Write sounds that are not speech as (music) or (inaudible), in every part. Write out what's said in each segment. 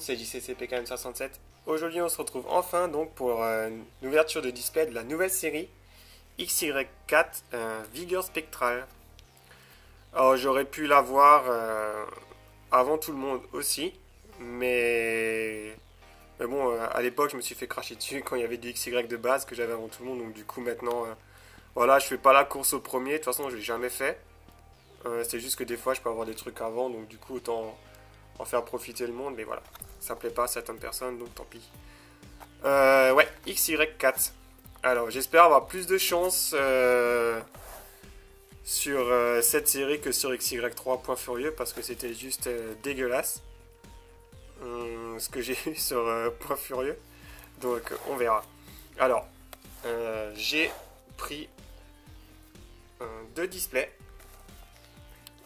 c'est JCCPKM67. Aujourd'hui on se retrouve enfin donc pour euh, une ouverture de display de la nouvelle série XY4 euh, Vigueur Spectrale. Alors j'aurais pu l'avoir euh, avant tout le monde aussi, mais, mais bon à l'époque je me suis fait cracher dessus quand il y avait du XY de base que j'avais avant tout le monde, donc du coup maintenant voilà je fais pas la course au premier, de toute façon je l'ai jamais fait. c'est juste que des fois je peux avoir des trucs avant, donc du coup autant en faire profiter le monde, mais voilà, ça plaît pas à certaines personnes, donc tant pis. Euh, ouais, XY4. Alors, j'espère avoir plus de chance euh, sur euh, cette série que sur XY3 Point Furieux, parce que c'était juste dégueulasse. Hum, ce que j'ai (laughs) eu sur Point Furieux. Donc, on verra. Alors, j'ai pris deux displays.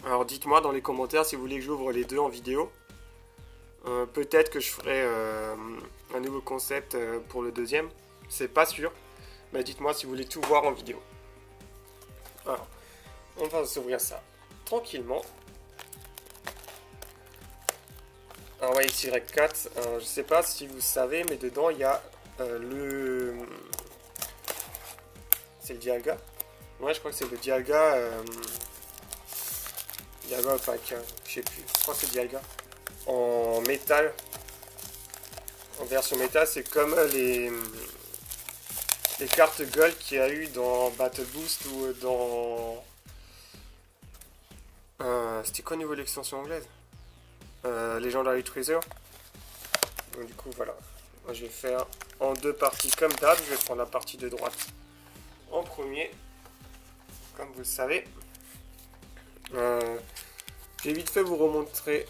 Alors dites-moi dans les commentaires si vous voulez que j'ouvre les deux en vidéo. Euh, peut-être que je ferai euh, un nouveau concept euh, pour le deuxième. C'est pas sûr. Mais dites-moi si vous voulez tout voir en vidéo. Alors, on va s'ouvrir ça tranquillement. Ouais, XY4, je sais pas si vous savez, mais dedans il y a le... C'est le Dialga Ouais, je crois que c'est le Dialga... Dialga opaque, hein. je sais plus, je crois que c'est Dialga en métal. En version métal, c'est comme les, les cartes Gold qu'il y a eu dans Battle Boost ou dans... Euh, C'était quoi au niveau de l'extension anglaise? Euh, Legendary Treasure. Donc du coup, voilà. je vais faire en deux parties comme d'hab. Je vais prendre la partie de droite en premier. Comme vous le savez. Euh, J'ai vite fait vous remontrer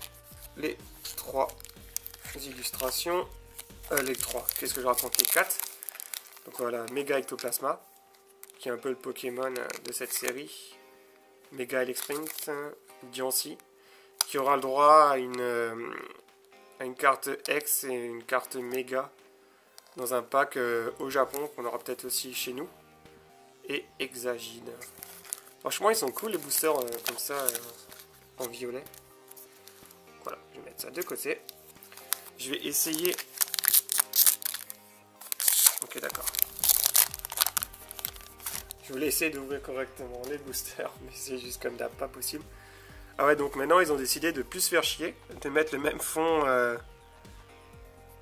les trois illustrations. Euh, les trois, qu'est-ce que je raconte? Les quatre. Donc voilà, Mega Ectoplasma, qui est un peu le Pokémon euh, de cette série. Mega Electrint, Diancie, qui aura le droit à une, euh, carte X et une carte Mega dans un pack au Japon, qu'on aura peut-être aussi chez nous. Et Exagide. Franchement, ils sont cool les boosters comme ça en violet. Voilà, je vais mettre ça de côté. Je vais essayer... Ok, d'accord. Je voulais essayer d'ouvrir correctement les boosters, (laughs) mais c'est juste comme d'hab, pas possible. Ah ouais, donc maintenant ils ont décidé de plus faire chier, de mettre le même fond euh,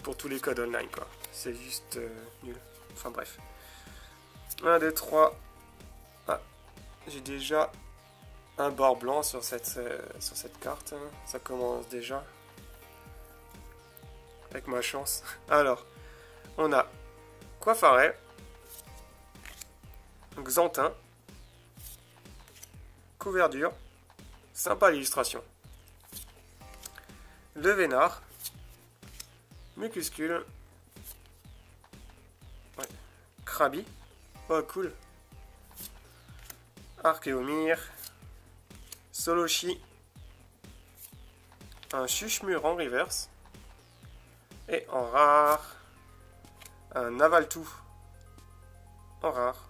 pour tous les codes online, quoi. C'est juste euh, nul. Enfin bref. 1, 2, 3. Ah, j'ai déjà un bord blanc sur cette, euh, sur cette carte. Hein. Ça commence déjà. Avec ma chance. (laughs) Alors, on a Coiffaret, Xantin, Couverture, sympa l'illustration. Le Vénard, Mucuscule. Krabi, oh cool, Archéomire, Soloshi, un Chuchemur en reverse, et en rare, un Navaltou en rare.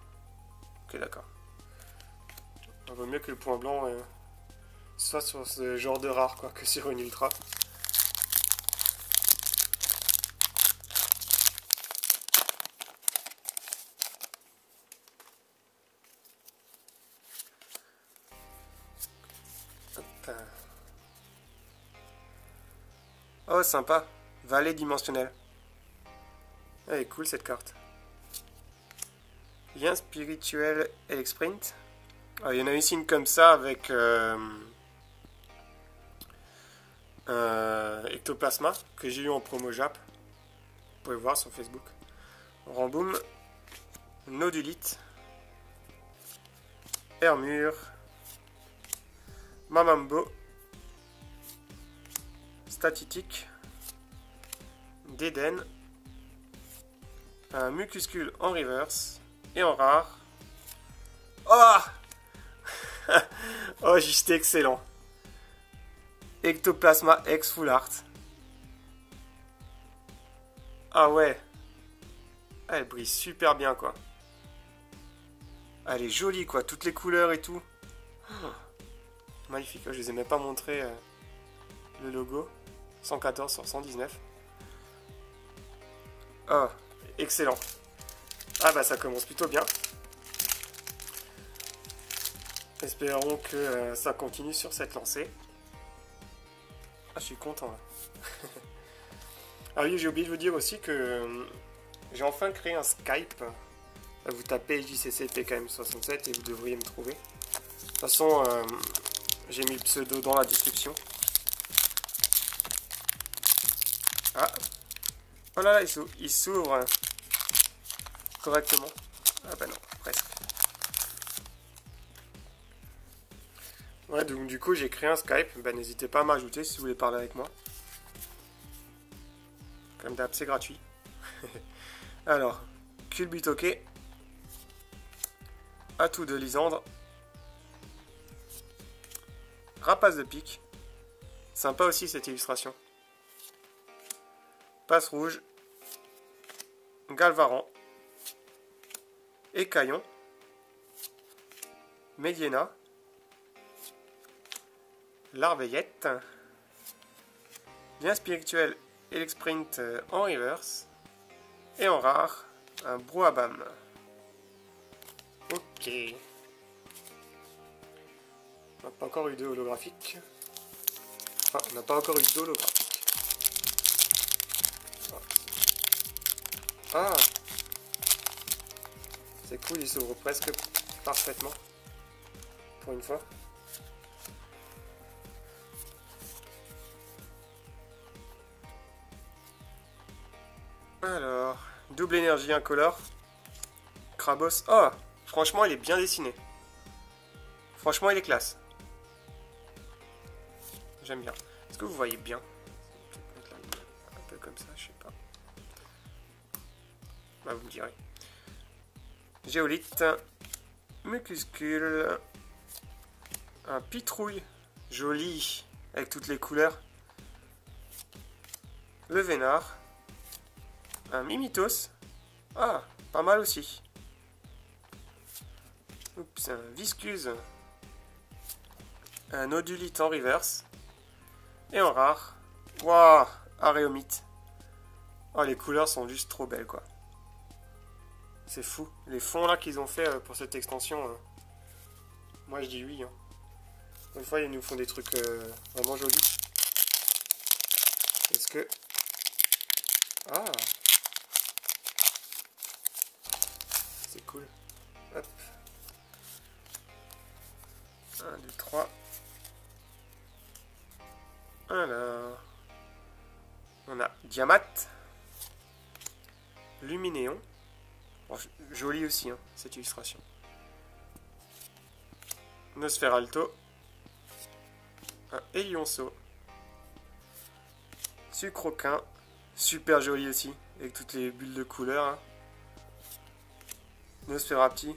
Ok, d'accord. On vaut mieux que le point blanc euh, soit sur ce genre de rare quoi, que sur une ultra. Oh, sympa. Vallée dimensionnelle. Elle est cool cette carte. Lien spirituel Sprint. Ah, il y en a ici une comme ça avec euh, Ectoplasma que j'ai eu en promo Jap. Vous pouvez voir sur Facebook. Ramboum. Nodulite. Hermure. Mamambo. Statitique, d'Eden, un mucuscule en reverse et en rare. (laughs) Oh Oh, juste excellent. Ectoplasma X Full Art. Ah ouais. elle brille super bien quoi. Elle est jolie quoi, toutes les couleurs et tout. magnifique, je les ai même pas montré euh, le logo. 114 sur 119. Oh, excellent. Ah bah ça commence plutôt bien. Espérons que euh, ça continue sur cette lancée. Ah, je suis content (laughs) ah oui, j'ai oublié de vous dire aussi que euh, j'ai enfin créé un Skype. Vous tapez JCCPKM67 et vous devriez me trouver. De toute façon, euh, j'ai mis le pseudo dans la description. Ah Oh là là, il s'ouvre correctement. Ah bah non, presque. Ouais, donc du coup, j'ai créé un Skype. Bah, n'hésitez pas à m'ajouter si vous voulez parler avec moi. Comme d'hab, c'est gratuit. (laughs) Alors, culbutoke. Atout de Lisandre. Rapace de pique. Sympa aussi cette illustration. Passe rouge. Galvaran. Écaillon. Médiena. Larveillette. Bien spirituel, Elexprint euh, en reverse. Et en rare, un Brouhabam. Ok. On n'a pas encore eu de holographique. Enfin, on n'a pas encore eu d'holographique. Ah C'est cool, il s'ouvre presque parfaitement. Pour une fois. Alors, double énergie incolore. Krabos. Oh Franchement, il est bien dessiné. Franchement, il est classe. J'aime bien. Est-ce que vous voyez bien? Bah, vous me direz. Géolite. Mucuscule. Un pitrouille. Joli. Avec toutes les couleurs. Le vénard. Un Mimitos. Ah, pas mal aussi. Oups, un Viscuse. Un Odulite en reverse. Et en rare. Waouh, Aréomite. Oh, les couleurs sont juste trop belles, quoi. C'est fou. Les fonds là qu'ils ont fait euh, pour cette extension. Euh, moi, je dis oui. Hein. Une fois, ils nous font des trucs euh, vraiment jolis. Est-ce que... Ah c'est cool. Hop. 1, 2, 3. Alors. On a Diamat. Luminéon. Joli aussi, hein, cette illustration. Nosferalto. Un Elionceau. Sucroquin. Super joli aussi, avec toutes les bulles de couleur. Hein. Nosferapti.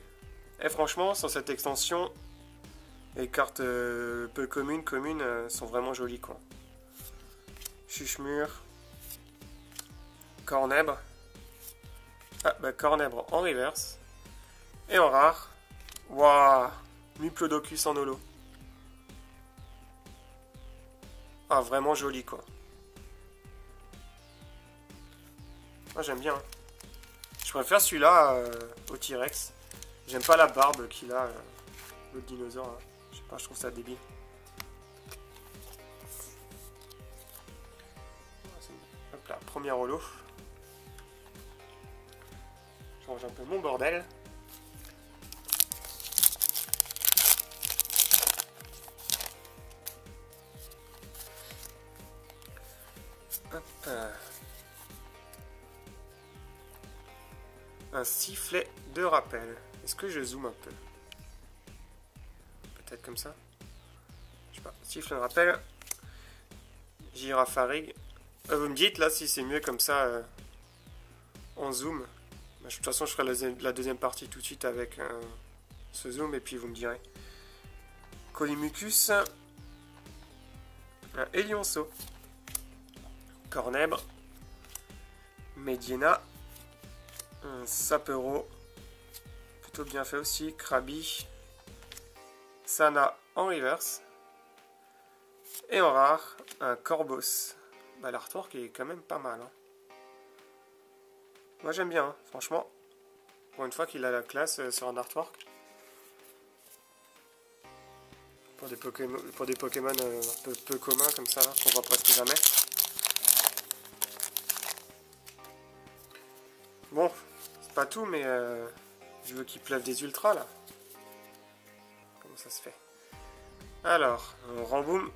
Et franchement, sans cette extension, les cartes euh, peu communes, communes, euh, sont vraiment jolies quoi. Chuchemur. Cornèbre. Ah, bah Cornèbre en reverse. Et en rare. Waouh Muplodocus en holo. Ah, vraiment joli quoi. Ah, j'aime bien. Hein. Je préfère celui-là euh, au T-Rex. J'aime pas la barbe qu'il a, euh, le dinosaure. Je sais pas, je trouve ça débile. Hop là, première holo. Je range un peu mon bordel. Hop. un sifflet de rappel. Est-ce que je zoome un peu? Peut-être comme ça Je sais pas. Sifflet de rappel. Girafarig. Euh, vous me dites là si c'est mieux comme ça euh, en zoom. Bah, de toute façon, je ferai la, deuxième partie tout de suite avec euh, ce zoom et puis vous me direz. Colimucus. Un Elionceau. Cornèbre. Mediena un Sapero. Plutôt bien fait aussi. Krabi. Sana en reverse. Et en rare, un Corbos. Bah, L'artwork est quand même pas mal. Hein. Moi j'aime bien, hein, franchement. Pour une fois qu'il a la classe euh, sur un artwork. Pour des Pokémon, pour des Pokémon euh, peu, communs comme ça, qu'on voit presque jamais. Bon, c'est pas tout, mais euh, je veux qu'il pleuve des ultras là. Comment ça se fait? Alors, on remboum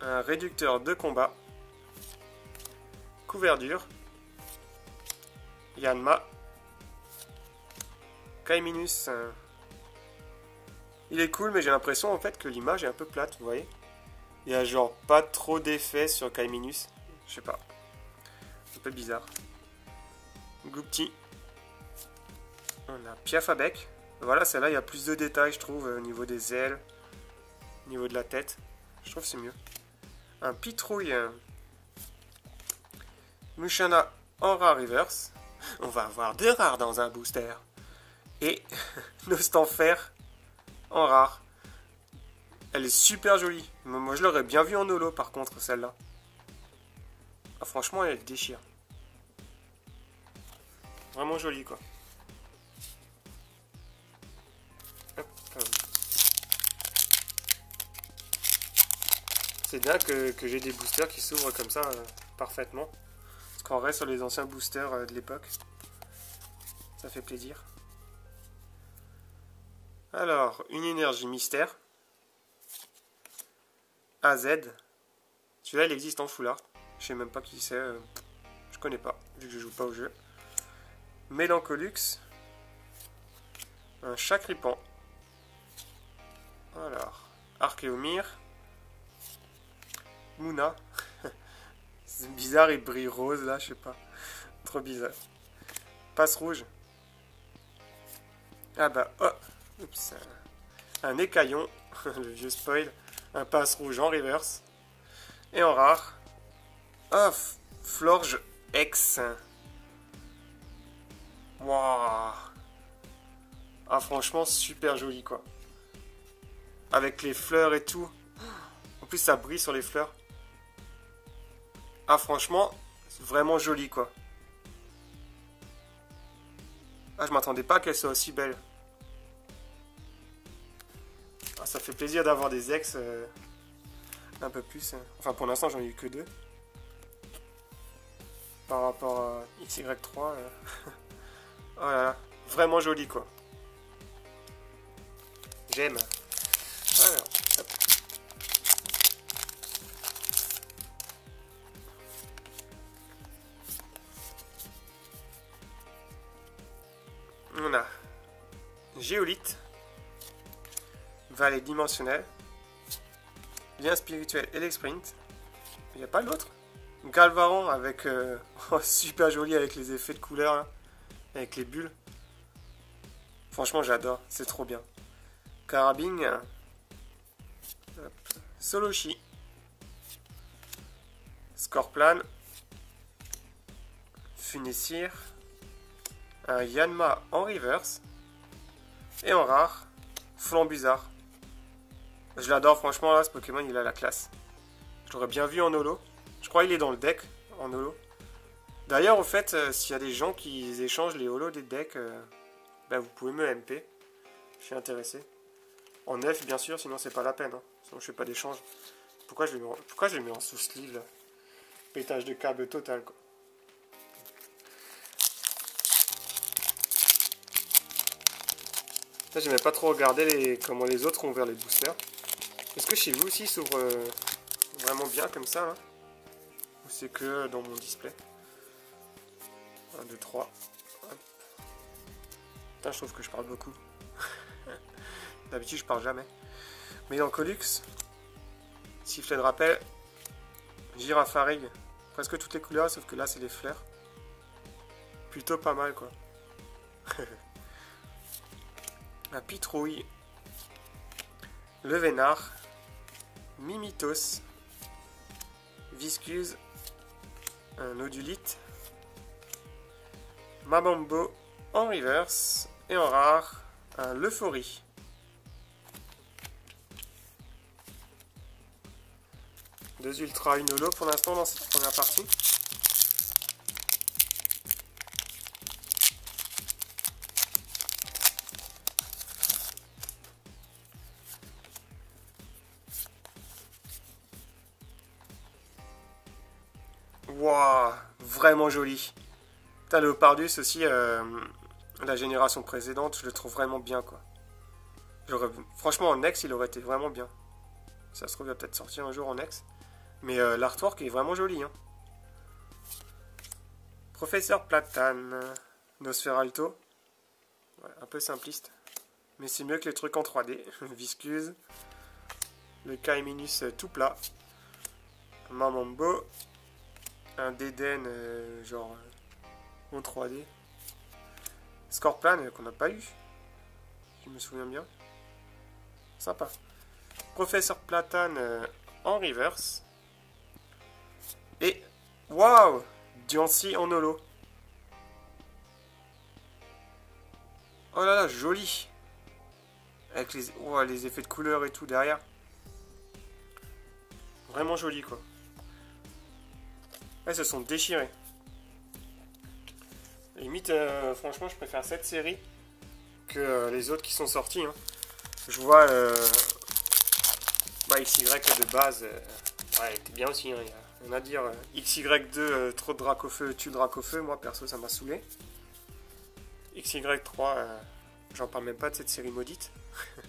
un réducteur de combat, couverture, Yanma, Kaiminus. Il est cool, mais j'ai l'impression en fait que l'image est un peu plate, vous voyez Il y a genre pas trop d'effet sur Kaiminus. Je sais pas. Un peu bizarre. Goupti. On a Piafabec. Voilà, celle-là, il y a plus de détails, je trouve, au niveau des ailes, au niveau de la tête. Je trouve c'est mieux. Un Pitrouille. Mushana Aura Reverse. On va avoir deux rares dans un booster. Et (laughs) Nostanfer en rare. Elle est super jolie. Moi, je l'aurais bien vue en holo, par contre, celle-là. Ah, franchement, elle déchire. Vraiment jolie, quoi. C'est bien que, j'ai des boosters qui s'ouvrent comme ça euh, parfaitement. Qu'on reste sur les anciens boosters euh, de l'époque. Ça fait plaisir. Alors, une énergie mystère. AZ. Celui-là, il existe en full art. Je sais même pas qui c'est. Euh, je connais pas, vu que je joue pas au jeu. Mélancolux. Un Chacripan. Alors, Archéomir. Mouna. Bizarre, il brille rose là, je sais pas. Trop bizarre. Passe rouge. Ah bah, oh Oups. Un écaillon, (laughs) le vieux spoil. Un passe rouge en reverse. Et en rare. Oh, Florge X. Waouh. Ah, franchement, super joli quoi. Avec les fleurs et tout. En plus, ça brille sur les fleurs. Ah, franchement, vraiment joli quoi. Ah, je m'attendais pas qu'elle soit aussi belle. Ah, ça fait plaisir d'avoir des ex euh, un peu plus. Hein. Enfin, pour l'instant, j'en ai eu que deux. Par rapport à XY3. Euh. (laughs) oh vraiment joli quoi. J'aime. Géolite. Vallée dimensionnelle. Lien spirituel et l'exprint. Il n'y a pas l'autre Galvaron avec... Euh, (laughs) oh, super joli avec les effets de couleur Avec les bulles. Franchement j'adore, c'est trop bien. Carabine. Soloshi. Scorplan. Funessir. Un Yanma en reverse. Et en rare, Flambuzard. Je l'adore, franchement, là, ce Pokémon, il a la classe. Je l'aurais bien vu en holo. Je crois qu'il est dans le deck, en holo. D'ailleurs, au fait, euh, s'il y a des gens qui échangent les holos des decks, euh, ben, vous pouvez me MP. Je suis intéressé. En F, bien sûr, sinon c'est pas la peine. Hein. Sinon, je fais pas d'échange. Pourquoi je les mets en, en sous-sleeve, Pétage de câble total, quoi. J'aimais pas trop regarder les, comment les autres ont ouvert les boosters. Est-ce que chez vous aussi s'ouvre euh, vraiment bien comme ça Ou c'est que dans mon display? 1, 2, 3. Putain, je trouve que je parle beaucoup. (laughs) D'habitude, je parle jamais. Mais dans Colux, sifflet de rappel, girafarig, presque toutes les couleurs, sauf que là, c'est les fleurs. Plutôt pas mal, quoi. (laughs) La pitrouille, le vénard, Mimitos, Viscuse, un Odulite, Mabambo en reverse et en rare, un Leuphorie. Deux ultra, une holo pour l'instant dans cette première partie. Vraiment joli. Putain, le Pardus aussi, euh, la génération précédente, je le trouve vraiment bien, quoi. Franchement, en Nex, il aurait été vraiment bien. Ça se trouve, il va peut-être sortir un jour en Nex. Mais euh, l'artwork est vraiment joli. Hein. Professeur Platane, Nosferalto. un peu simpliste. Mais c'est mieux que les trucs en 3D. (laughs) Viscuse. Le Kaiminus euh, tout plat. Mamambo. Un Déden, euh, genre en 3D. Scorpion qu'on n'a pas eu. Je me souviens bien. Sympa. Professeur Platane en reverse. Et waouh Diancy en holo. Oh là là, joli Avec les, les effets de couleur et tout derrière. Vraiment joli quoi. Elles se sont déchirées. Limite, euh, franchement, je préfère cette série que euh, les autres qui sont sortis. Hein. Je vois euh, bah, XY de base, ouais, était bien aussi. Hein, on va dire euh, XY2, euh, trop de Dracofeu, tue le Dracofeu. Moi, perso, ça m'a saoulé. XY3, euh, j'en parle même pas de cette série maudite.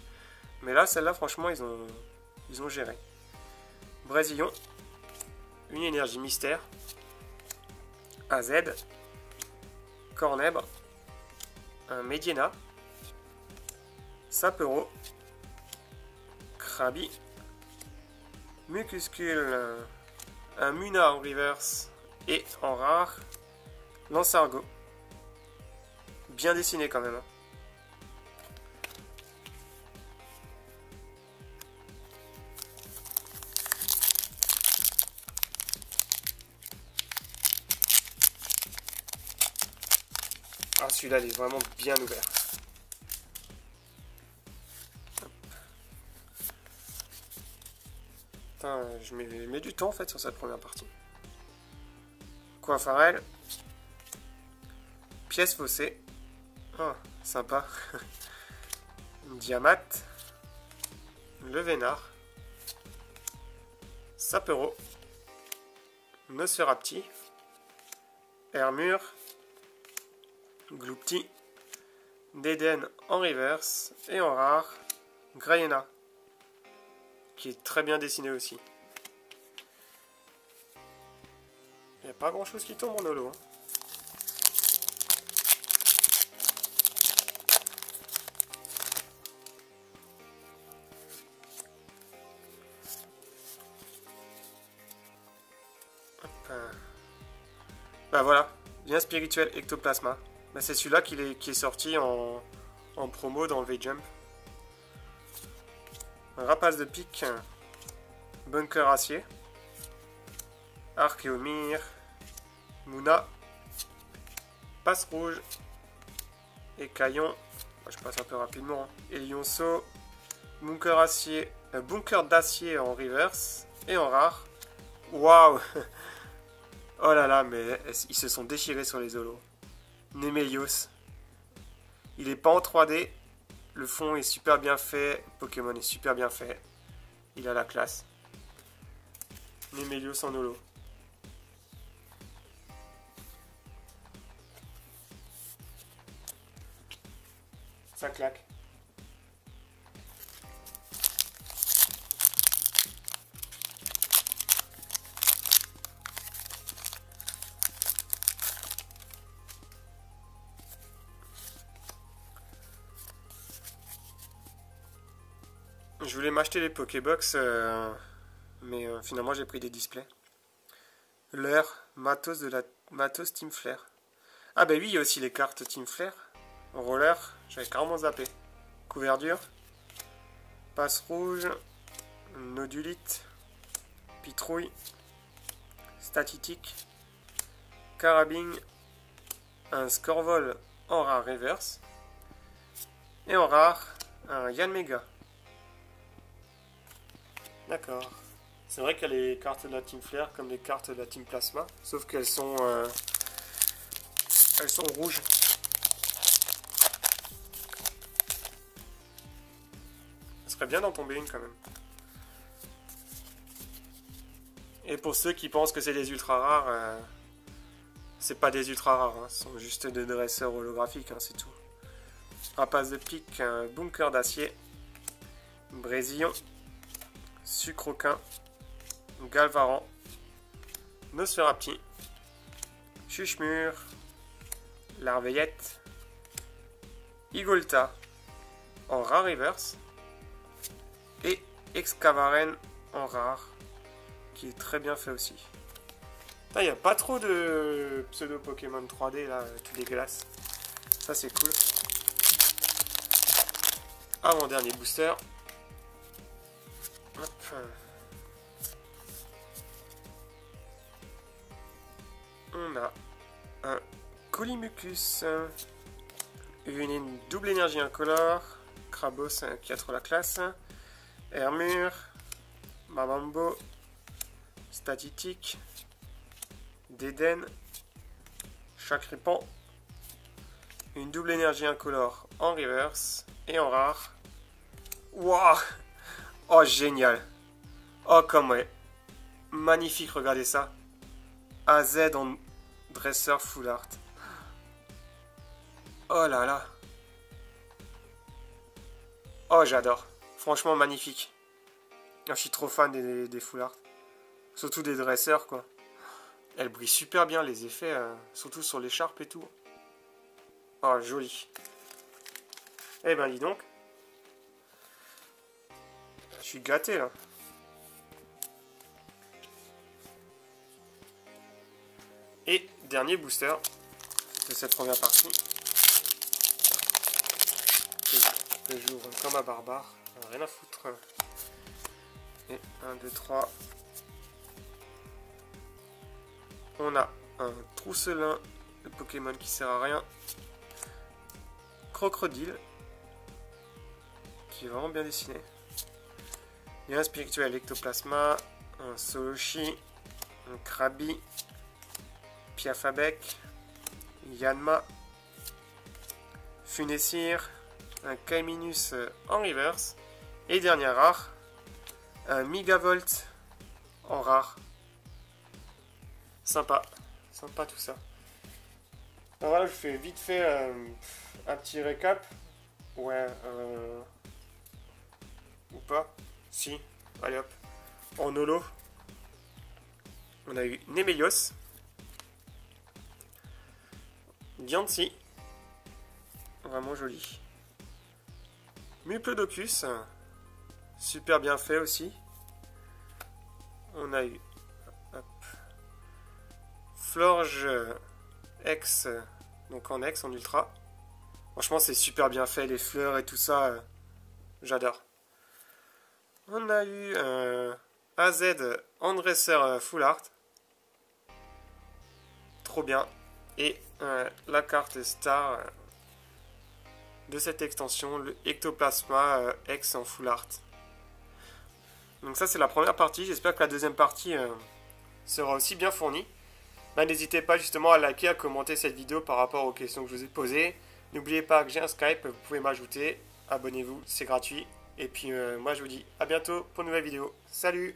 (laughs) Mais là, celle-là, franchement, ils ont, ils ont géré. Brésillon, une énergie mystère, AZ, Cornèbre, un Mediena, Sapero, Krabi, Mucuscule, un Muna en reverse et en rare, Lansargo. Bien dessiné quand même. Hein. Ah celui-là il est vraiment bien ouvert. je mets, du temps en fait sur cette première partie. Coiffarel. Pièce faussée. Oh, sympa. (laughs) Diamat. Le Vénard. Sapero. Nosferapti. Hermure. Gloupti. Déden en reverse. Et en rare. Grayena qui est très bien dessiné aussi. Il n'y a pas grand chose qui tombe en holo. Hein. Bah voilà, bien spirituel ectoplasma. Bah c'est celui-là qui est, sorti en, promo dans V-Jump. Rapace de pique. Bunker acier. Archéomir. Mouna. Passe rouge. Et Caillon. Je passe un peu rapidement. Hein. Et Lionceau. Bunker acier. Euh, bunker d'acier en reverse. Et en rare. Waouh (laughs) Oh là là, mais ils se sont déchirés sur les holos. Nemelios. Il est pas en 3D, le fond est super bien fait. Pokémon est super bien fait. Il a la classe. Nemelios en holo. Ça claque. Je voulais m'acheter les Pokébox, euh, mais euh, finalement j'ai pris des displays. L'heure, matos de la matos Team Flare. Ah bah oui, il y a aussi les cartes Team Flare. Roller, j'avais carrément zappé. Couverture. Passe rouge. Nodulite. Pitrouille. Statitique. Carabine. Un Scorvol en rare reverse. Et en rare, un Yann Mega. D'accord. C'est vrai qu'il y a les cartes de la Team Flare comme les cartes de la Team Plasma, sauf qu'elles sont, euh, elles sont rouges. Ça serait bien d'en tomber une quand même. Et pour ceux qui pensent que c'est des ultra rares, euh, c'est pas des ultra rares, hein, ce sont juste des dresseurs holographiques, hein, c'est tout. Rapace de pique, un bunker d'acier, Brésillon, Sucroquin, Galvaran, Nosferapti, Chuchemur, Larveillette, Igolta en rare reverse et Excavaren en rare qui est très bien fait aussi. Il n'y a pas trop de pseudo Pokémon 3D là, tout dégueulasse. Ça c'est cool. Avant dernier booster. On a un Colimucus, une double énergie incolore, Krabos qui a trop la classe, Hermure, Mabambo, Statitique, Déden, Chacripan, une double énergie incolore en reverse et en rare. Waouh Oh génial Oh comme ouais Magnifique, regardez ça AZ en dresseur full art. Oh là là Oh j'adore Franchement magnifique. Ah, je suis trop fan des, full art. Surtout des dresseurs quoi. Elle brille super bien les effets, euh, surtout sur l'écharpe et tout. Oh, joli. Eh ben, dis donc. Gâté, là. Et dernier booster de cette première partie. Que j'ouvre comme un barbare. Rien à foutre. Et 1, 2, 3, on a un Trousselin, le Pokémon qui sert à rien. Crocodile, qui est vraiment bien dessiné. Il y a un spirituel Ectoplasma, un Soloshi, un Krabi, Piafabek, Yanma, Funessir, un Kaiminus en reverse, et dernier rare, un Megavolt en rare. Sympa. Sympa tout ça. Alors voilà, je fais vite fait euh, un petit récap. Ouais. Euh... Ou pas Si. Allez hop. En holo. On a eu Nemelios. Diancy. Vraiment joli. Muplodocus. Super bien fait aussi. On a eu Florge X, donc en X, en Ultra. Franchement, c'est super bien fait, les fleurs et tout ça. Euh, j'adore. On a eu un AZ en dresseur euh, Full Art. Trop bien. Et euh, la carte star de cette extension, le Ectoplasma X en Full Art. Donc ça c'est la première partie, j'espère que la deuxième partie sera aussi bien fournie. Bah, n'hésitez pas justement à liker, à commenter cette vidéo par rapport aux questions que je vous ai posées. N'oubliez pas que j'ai un Skype, vous pouvez m'ajouter. Abonnez-vous, c'est gratuit. Et puis euh, moi je vous dis à bientôt pour une nouvelle vidéo. Salut